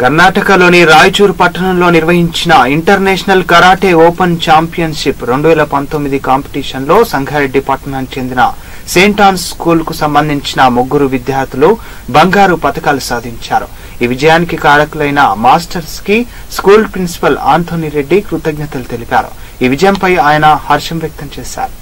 కర్ణాటకలోని రాయచూర్ పట్టణంలో నిర్వహించిన ఇంటర్నేషనల్ కరాటే ఓపెన్ ఛాంపియన్షిప్ రెండు వేల పంతొమ్మిది కాంపిటీషన్లో సంగారెడ్డి పట్టణానికి చెందిన సెయింట్ ఆన్స్ స్కూల్కు సంబంధించిన ముగ్గురు విద్యార్థులు బంగారు పతకాలు సాధించారు. ఈ విజయానికి కారకులైన మాస్టర్స్కి స్కూల్ ప్రిన్సిపల్ ఆంథోనీ రెడ్డి కృతజ్ఞతలు తెలిపారు. ఈ విజయంపై ఆయన హర్షం వ్యక్తం చేశారు.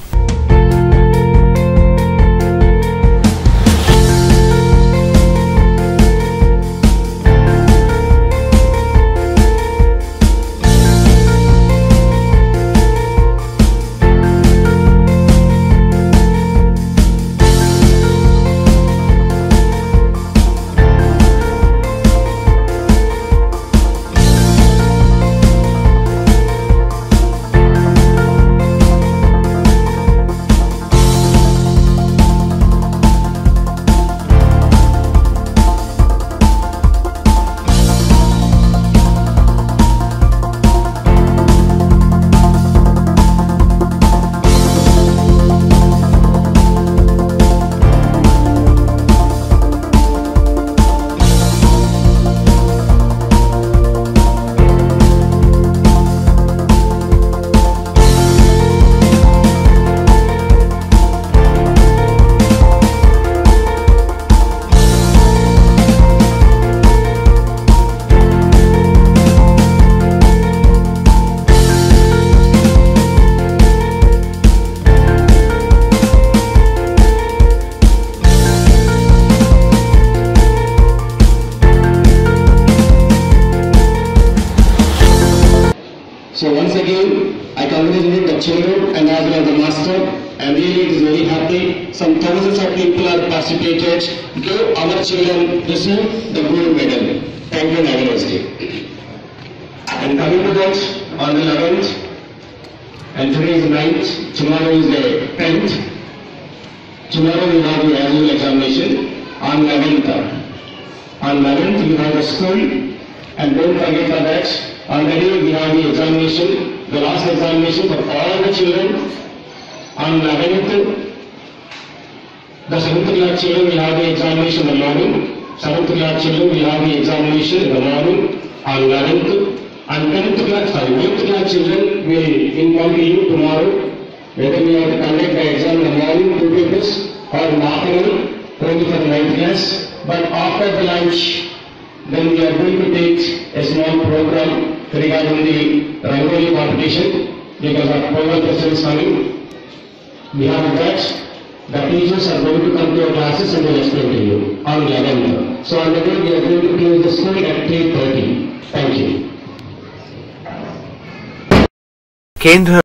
So once again, I congratulate the children and as well as the master. And really it is very happy. Some thousands of people have participated. Give our children receive the gold medal. Thank you, Nagar University. And coming to that, on the 11th, and today is 9th, tomorrow is the 10th. Tomorrow we have the annual examination on 11th. On 11th, we have the school, and don't forget for that, already we have the examination, the last examination for all the children. On 11th, the 7th class children will have the examination in the morning. 7th class children will have the examination in the morning on 11th. And 10th class, sorry, 8th class children will inform you tomorrow whether we have to conduct the exam in the morning, two papers, or in the afternoon, only for the 9th class. But after the lunch, then we are going to take a small program regarding the Rangoli competition because our former president is coming. We have that. The teachers are going to come to your classes and they will explain to you on 11th. So on the day we are going to close the school at 3.30. Thank you. Kendra